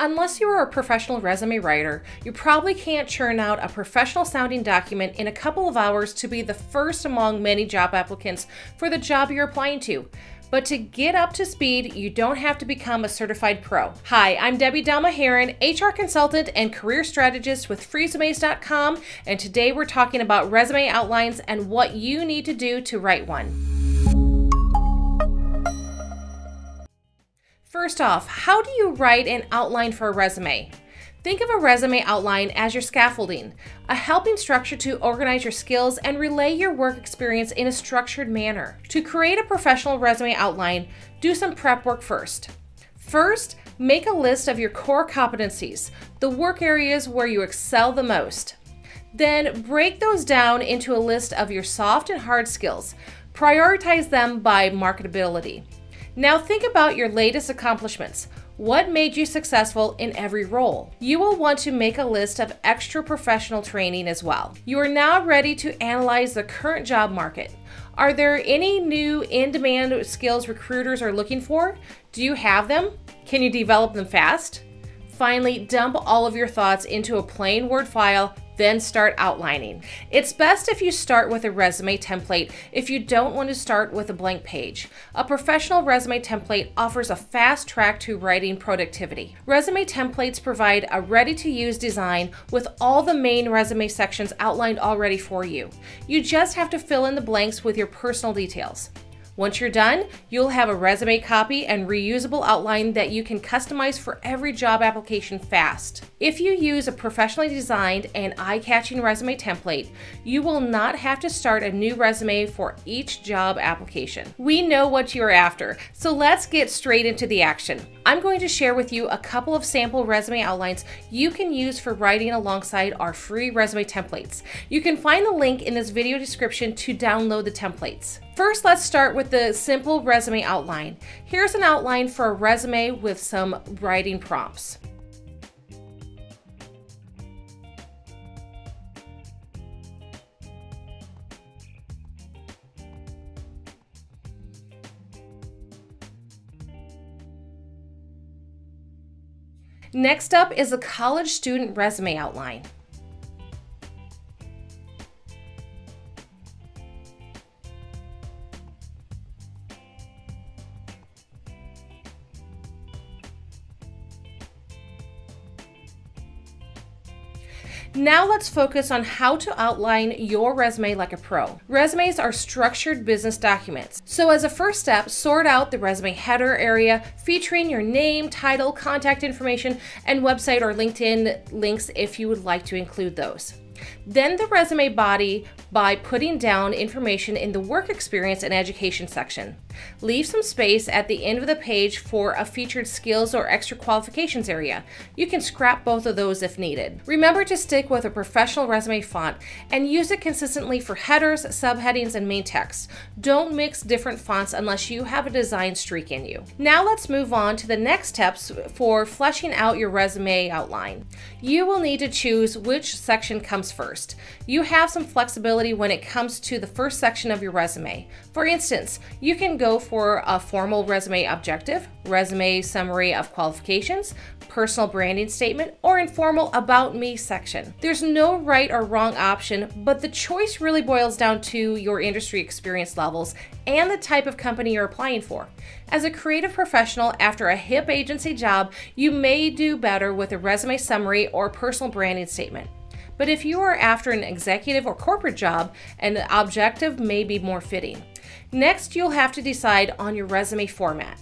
Unless you are a professional resume writer, you probably can't churn out a professional sounding document in a couple of hours to be the first among many job applicants for the job you're applying to. But to get up to speed, you don't have to become a certified pro. Hi, I'm Debi Douma-Herren, HR consultant and career strategist with Freesumes.com, and today we're talking about resume outlines and what you need to do to write one. First off, how do you write an outline for a resume? Think of a resume outline as your scaffolding, a helping structure to organize your skills and relay your work experience in a structured manner. To create a professional resume outline, do some prep work first. First, make a list of your core competencies, the work areas where you excel the most. Then break those down into a list of your soft and hard skills. Prioritize them by marketability. Now think about your latest accomplishments. What made you successful in every role? You will want to make a list of extra professional training as well. You are now ready to analyze the current job market. Are there any new in demand skills recruiters are looking for? Do you have them? Can you develop them fast? Finally, dump all of your thoughts into a plain Word file then start outlining. It's best if you start with a resume template if you don't want to start with a blank page. A professional resume template offers a fast track to writing productivity. Resume templates provide a ready to use design with all the main resume sections outlined already for you. You just have to fill in the blanks with your personal details. Once you're done, you'll have a resume copy and reusable outline that you can customize for every job application fast. If you use a professionally designed and eye-catching resume template, you will not have to start a new resume for each job application. We know what you're after, so let's get straight into the action. I'm going to share with you a couple of sample resume outlines you can use for writing alongside our free resume templates. You can find the link in this video description to download the templates. First, let's start with the simple resume outline. Here's an outline for a resume with some writing prompts. Next up is a college student resume outline. Now let's focus on how to outline your resume like a pro. Resumes are structured business documents. So as a first step, sort out the resume header area featuring your name, title, contact information, and website or LinkedIn links if you would like to include those. Then the resume body by putting down information in the work experience and education section. Leave some space at the end of the page for a featured skills or extra qualifications area. You can scrap both of those if needed. Remember to stick with a professional resume font and use it consistently for headers, subheadings, and main text. Don't mix different fonts unless you have a design streak in you. Now let's move on to the next steps for fleshing out your resume outline. You will need to choose which section comes first. You have some flexibility when it comes to the first section of your resume. For instance, you can go go for a formal resume objective, resume summary of qualifications, personal branding statement, or informal About Me section. There's no right or wrong option, but the choice really boils down to your industry experience levels and the type of company you're applying for. As a creative professional after a hip agency job, you may do better with a resume summary or personal branding statement. But if you are after an executive or corporate job, an objective may be more fitting. Next, you'll have to decide on your resume format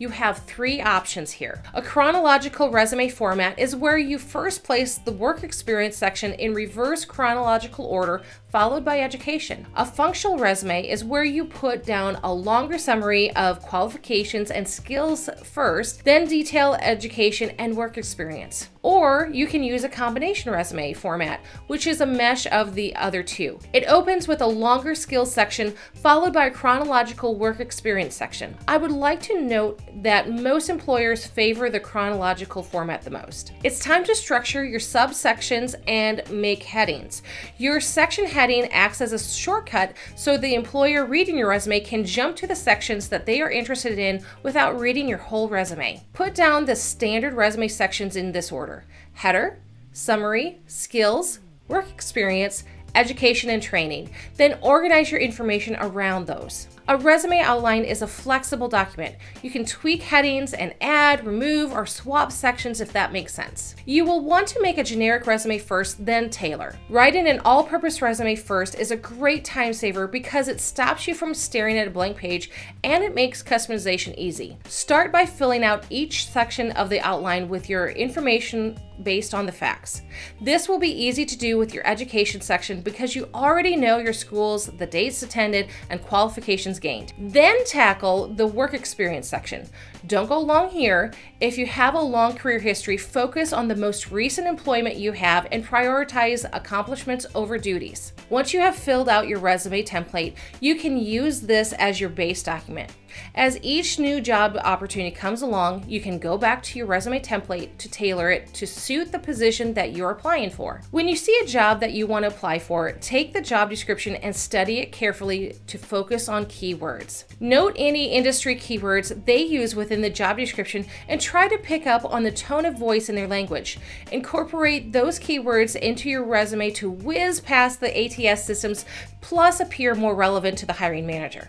you have three options here. A chronological resume format is where you first place the work experience section in reverse chronological order followed by education. A functional resume is where you put down a longer summary of qualifications and skills first, then detail education and work experience. Or you can use a combination resume format, which is a mesh of the other two. It opens with a longer skills section followed by a chronological work experience section. I would like to note that most employers favor the chronological format the most. It's time to structure your subsections and make headings. Your section heading acts as a shortcut so the employer reading your resume can jump to the sections that they are interested in without reading your whole resume. Put down the standard resume sections in this order header, summary, skills, work experience, education, and training. Then organize your information around those. A resume outline is a flexible document. You can tweak headings and add, remove, or swap sections if that makes sense. You will want to make a generic resume first, then tailor. Writing an all purpose resume first is a great time saver because it stops you from staring at a blank page and it makes customization easy. Start by filling out each section of the outline with your information based on the facts. This will be easy to do with your education section because you already know your schools, the dates attended, and qualifications gained. Then tackle the work experience section. Don't go long here. If you have a long career history, focus on the most recent employment you have and prioritize accomplishments over duties. Once you have filled out your resume template, you can use this as your base document. As each new job opportunity comes along, you can go back to your resume template to tailor it to suit the position that you're applying for. When you see a job that you want to apply for, take the job description and study it carefully to focus on keywords. Note any industry keywords they use within the job description and try to pick up on the tone of voice in their language. Incorporate those keywords into your resume to whiz past the ATS systems plus appear more relevant to the hiring manager.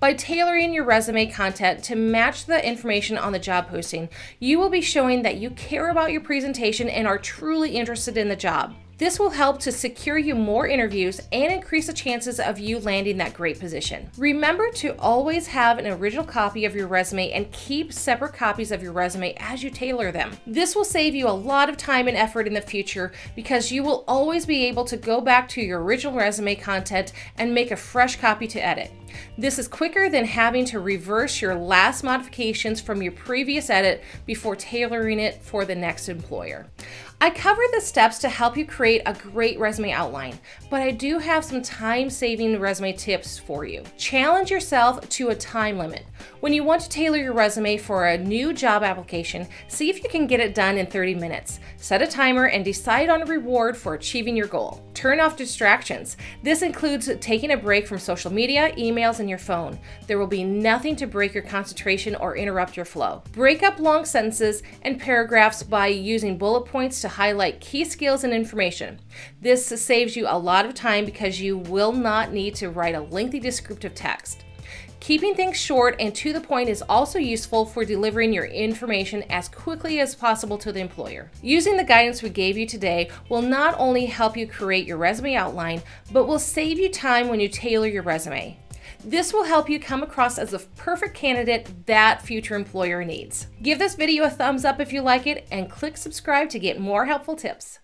By tailoring your resume content to match the information on the job posting, you will be showing that you care about your presentation and are truly interested in the job. This will help to secure you more interviews and increase the chances of you landing that great position. Remember to always have an original copy of your resume and keep separate copies of your resume as you tailor them. This will save you a lot of time and effort in the future because you will always be able to go back to your original resume content and make a fresh copy to edit. This is quicker than having to reverse your last modifications from your previous edit before tailoring it for the next employer. I covered the steps to help you create a great resume outline, but I do have some time saving resume tips for you. Challenge yourself to a time limit. When you want to tailor your resume for a new job application, see if you can get it done in 30 minutes. Set a timer and decide on a reward for achieving your goal. Turn off distractions. This includes taking a break from social media, emails, and your phone. There will be nothing to break your concentration or interrupt your flow. Break up long sentences and paragraphs by using bullet points to highlight key skills and information. This saves you a lot of time because you will not need to write a lengthy descriptive text. Keeping things short and to the point is also useful for delivering your information as quickly as possible to the employer. Using the guidance we gave you today will not only help you create your resume outline, but will save you time when you tailor your resume. This will help you come across as the perfect candidate that future employer needs. Give this video a thumbs up if you like it and click subscribe to get more helpful tips.